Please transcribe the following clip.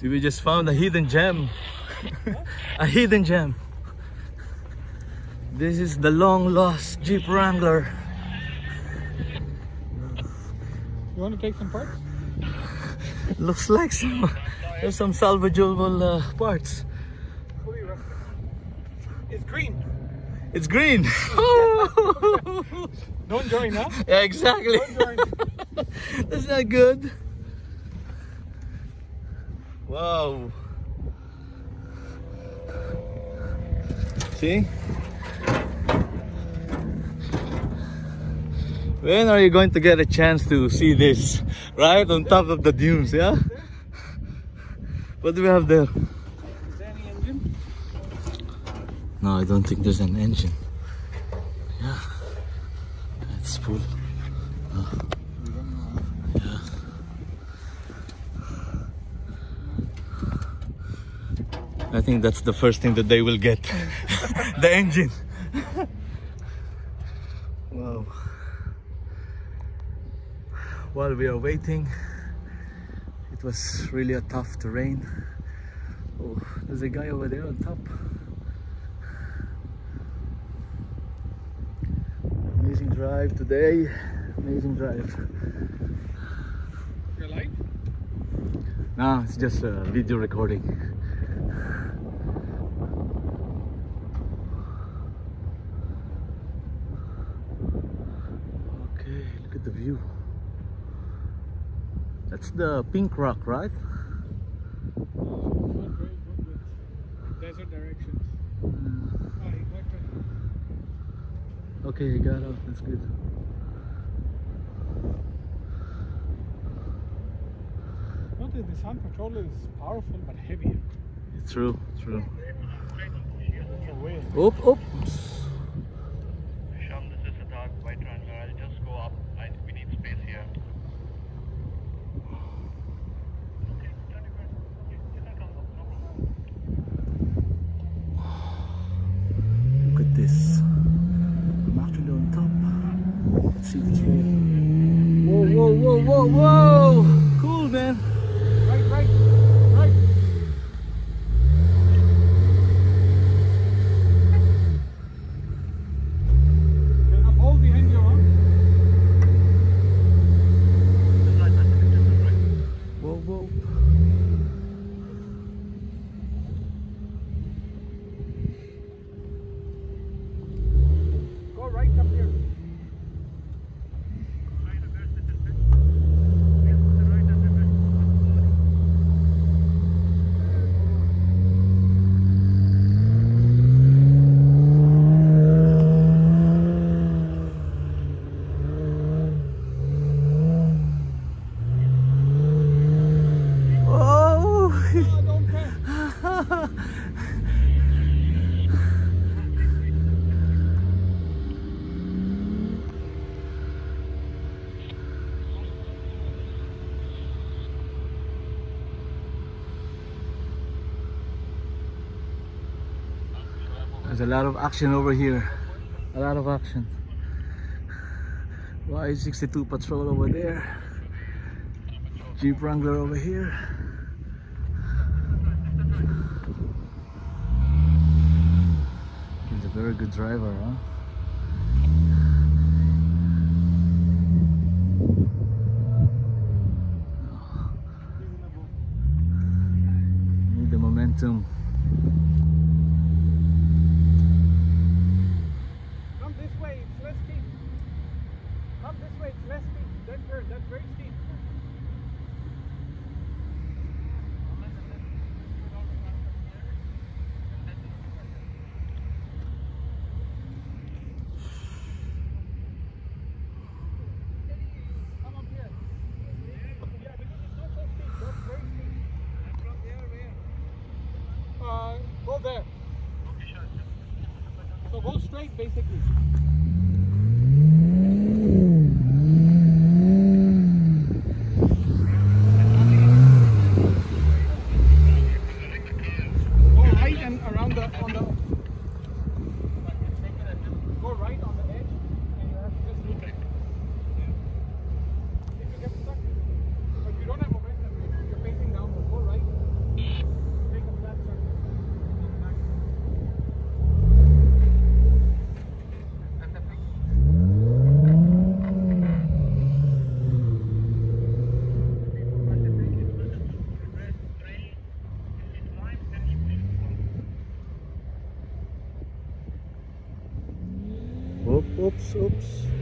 See, we just found a hidden gem. a hidden gem. This is the long lost Jeep Wrangler. You want to take some parts? Looks like some there's some salvageable uh, parts. It's green. It's green. Don't join, huh? yeah, exactly. Don't join. That's not good. Wow. See? When are you going to get a chance to see this? Right on top of the dunes, yeah? What do we have there? Is there any engine? No, I don't think there's an engine. Yeah. That's full. Uh, I think that's the first thing that they will get. the engine. wow. While we are waiting, it was really a tough terrain. Oh, there's a guy over there on top. Amazing drive today. Amazing drive. You're live? No, it's just a video recording. Okay, look at the view. That's the pink rock, right? Not very good with desert directions. Oh, he got Okay, you got out. That's good. Notice the sun controller is powerful but heavier. True, true. Oop, oop. Sham, this is Siddharth, White Wrangler. I'll just go up. I, we need space here. Okay, turn it back. You, you can come up. Look at this. I'm actually on top. Let's see if it's. Whoa, whoa, whoa, whoa, whoa! Cool, man. Right, right, right. There's a hole behind your arm. This right, that's the distance right. Whoa, whoa. Go right up here. Right, the best distance. Yes, the right and the best. Oh! Oh, don't press. There's a lot of action over here. A lot of action. Y62 patrol over there. Jeep Wrangler over here. He's a very good driver, huh? Need the momentum. Come this way, it's less steep. Come this way, it's less steep. Turn, that's very steep. Come up here. Yeah, because it's not so steep, that's very steep. And from there, where? Uh, go there. So go straight, basically. Oops, oops.